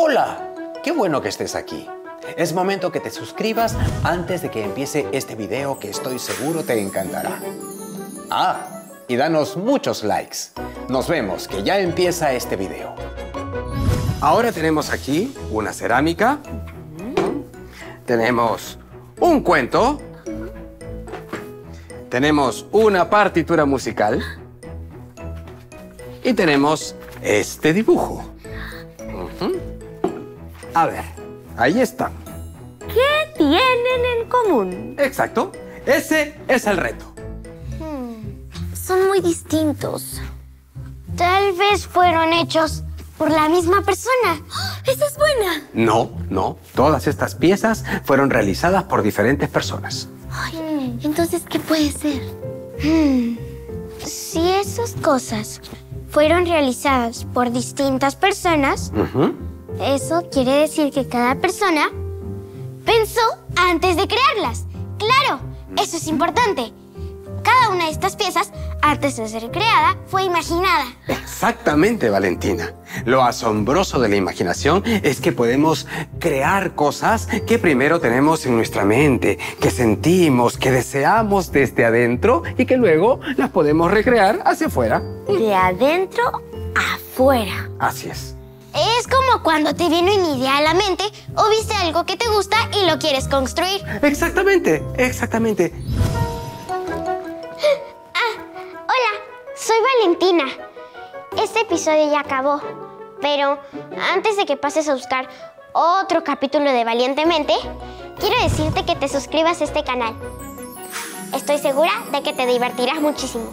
Hola, qué bueno que estés aquí. Es momento que te suscribas antes de que empiece este video que estoy seguro te encantará. Ah, y danos muchos likes. Nos vemos, que ya empieza este video. Ahora tenemos aquí una cerámica. Tenemos un cuento. Tenemos una partitura musical. Y tenemos este dibujo. A ver, ahí está. ¿Qué tienen en común? Exacto. Ese es el reto. Son muy distintos. Tal vez fueron hechos por la misma persona. ¡Esa es buena! No, no. Todas estas piezas fueron realizadas por diferentes personas. Ay, entonces, ¿qué puede ser? Hmm, Si esas cosas fueron realizadas por distintas personas. Eso quiere decir que cada persona pensó antes de crearlas. ¡Claro! Eso es importante. Cada una de estas piezas, antes de ser creada, fue imaginada. Exactamente, Valentina. Lo asombroso de la imaginación es que podemos crear cosas que primero tenemos en nuestra mente, que sentimos, que deseamos desde adentro y que luego las podemos recrear hacia afuera. De adentro afuera. Así es. Es como cuando te viene una idea a la mente o viste algo que te gusta y lo quieres construir. Exactamente, exactamente. Hola, soy Valentina. Este episodio ya acabó, pero antes de que pases a buscar otro capítulo de Valientemente, quiero decirte que te suscribas a este canal. Estoy segura de que te divertirás muchísimo.